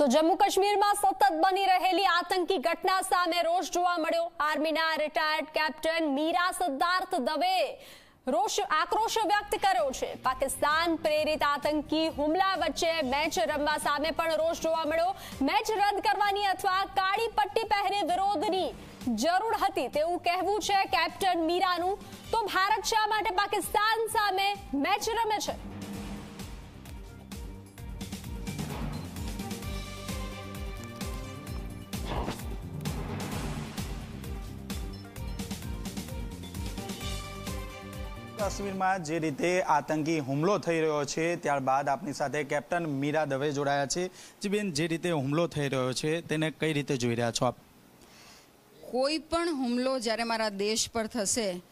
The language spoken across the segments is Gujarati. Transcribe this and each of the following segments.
તો જમ્મુ કાશ્મીરમાં સતત બની રહેલી આતંકી ઘટના સામે રોષ જોવા મળ્યો. આર્મીના રિટાયર્ડ કેપ્ટન મીરા સિદ્ધાર્થ દવે રોષ, આક્રોશ વ્યક્ત કર્યો છે. પાકિસ્તાન પ્રેરિત આતંકી હુમલા વચ્ચે મેચ રમવા સામે પણ રોષ જોવા મળ્યો. મેચ રદ કરવાની અથવા કાળી પટ્ટી પહેરે વિરોધની જરૂર હતી તેવું કહેવું છે કેપ્ટન મીરાનું. તો ભારત શા માટે પાકિસ્તાન સામે મેચ રમે છે? કાશ્મીરમાં જે રીતે આતંકી હુમલો થઈ રહ્યો છે, ત્યારબાદ આપની સાથે કેપ્ટન મીરા દવે જોડાયા છે. જે બેન, જે રીતે હુમલો થઈ રહ્યો છે, તેને કઈ રીતે જોઈ રહ્યા છો આપ? કોઈ પણ હુમલો જ્યારે મારા દેશ પર થશે,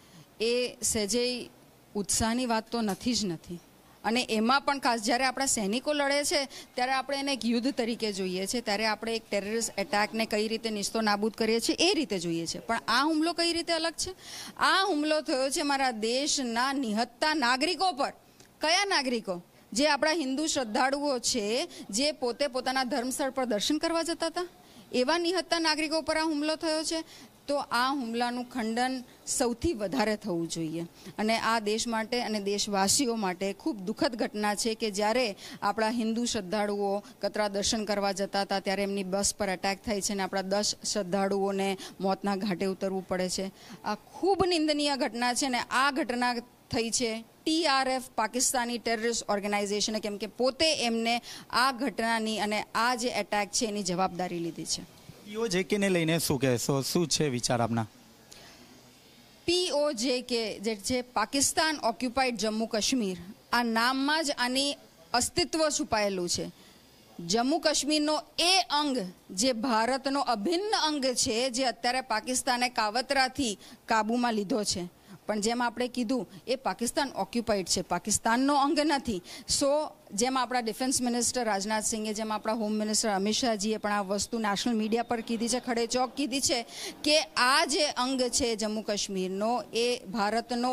એ સહેજેય ઉત્સાહની વાત તો નથી જ નથી. અને એમાં પણ ખાસ જ્યારે આપણા સૈનિકો લડે છે, ત્યારે આપણે એને એક યુદ્ધ તરીકે જોઈએ છે. ત્યારે આપણે એક ટેરરિસ્ટ એટેકને કઈ રીતે નિસ્તો નાબૂદ કરીએ છીએ, એ રીતે જોઈએ છે. પણ આ હુમલો કઈ રીતે અલગ છે? આ હુમલો થયો છે મારા દેશના નિહત્તા નાગરિકો પર. કયા નાગરિકો? જે આપણા હિન્દુ શ્રદ્ધાળુઓ છે, જે પોતે પોતાના ધર્મસ્થળ પર દર્શન કરવા જતા હતા? એવા નિહત્તા નાગરિકો પર આ હુમલો થયો છે? તો આ હુમલાનું ખંડન સૌથી વધારે થવું જોઈએ. અને આ દેશ માટે અને દેશવાસીઓ માટે ખૂબ દુઃખદ ઘટના છે કે જ્યારે આપણા હિન્દુ શ્રદ્ધાળુઓ કતરા દર્શન કરવા જતા હતા, ત્યારે એમની બસ પર અટેક થાય છે અને આપણા દસ શ્રદ્ધાળુઓને મોતના ઘાટે ઉતરવું પડે છે. આ ખૂબ નિંદનીય ઘટના છે અને આ ઘટના થઈ છે ટીઆરએફ પાકિસ્તાની ટેરરિસ્ટ ઓર્ગેનાઇઝેશને કેમ કે પોતે એમને આ ઘટનાની અને આ જે એટેક છે એની જવાબદારી લીધી છે. પીઓ જે કેને લઈને શું કહેશો? શું છે વિચાર આપના? પીઓજે કે જે છે પાકિસ્તાન ઓક્યુપાઈડ જમ્મુ કાશ્મીર. આ નામમાં જ આની અસ્તિત્વ છુપાયેલું છે. જમ્મુ કાશ્મીરનો એ અંગ, જે ભારતનો અભિન્ન અંગ છે, જે અત્યારે પાકિસ્તાને કાવતરાથી કાબૂમાં લીધો છે. પણ જેમ આપણે કીધું, એ પાકિસ્તાન ઓક્યુપાઈડ છે. પાકિસ્તાનનો અંગ નથી. સો જેમ આપણા ડિફેન્સ મિનિસ્ટર રાજનાથ સિંહે, જેમ આપણા હોમ મિનિસ્ટર અમિત શાહજીએ પણ આ વસ્તુ નેશનલ મીડિયા પર કીધી છે, ખડે ચોક કીધી છે, કે આ જે અંગ છે જમ્મુ કાશ્મીરનો, એ ભારતનો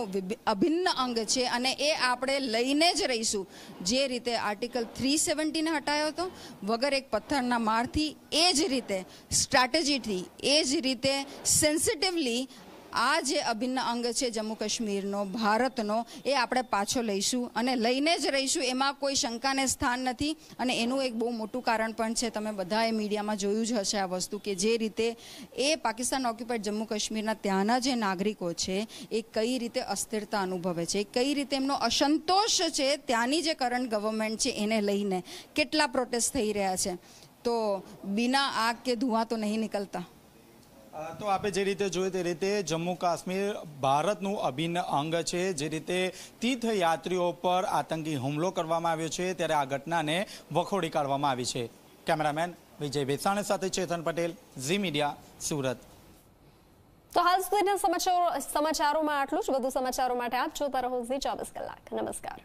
અભિન્ન અંગ છે અને એ આપણે લઈને જ રહીશું. જે રીતે આર્ટિકલ થ્રી સેવન્ટીને હટાયો હતો, વગર એક પથ્થરના મારથી, એ જ રીતે સ્ટ્રેટેજીથી એ જ રીતે સેન્સિટિવલી આ જે અભિન્ન અંગ છે જમ્મુ કાશ્મીરનો, ભારતનો, એ આપણે પાછો લઈશું અને લઈને જ રહીશું. એમાં કોઈ શંકાને સ્થાન નથી અને એનું એક બહુ મોટું કારણ પણ છે. તમે બધાએ મીડિયામાં જોયું જ હશે આ વસ્તુ કે જે રીતે એ પાકિસ્તાન ઓક્યુપાઇડ જમ્મુ કાશ્મીરના ત્યાંના જે નાગરિકો છે, એ કઈ રીતે અસ્થિરતા અનુભવે છે, કઈ રીતે એમનો અસંતોષ છે ત્યાંની જે કરંટ ગવર્મેન્ટ છે એને લઈને કેટલા પ્રોટેસ્ટ થઈ રહ્યા છે. તો, બિના આગ કે ધુઆ તો નહીં નીકળતા. તો આપણે જે રીતે જોઈએ તે રીતે જમ્મુ કાશ્મીર ભારતનું અભિન્ન અંગ છે. જે રીતે તીર્થયાત્રીઓ પર આતંકી હુમલો કરવામાં આવ્યો છે ત્યારે આ ઘટનાને વખોડી કાઢવામાં આવી છે. કેમેરામેન વિજય બેસાણી સાથે ચેતન પટેલ, ઝી મીડિયા, સુરત. તો હાલ સુધીના સમાચારો, સમાચારોમાં આટલું જ. વધુ સમાચારો માટે આપ જોતા રહો ઝી ચોવીસ કલાક. નમસ્કાર.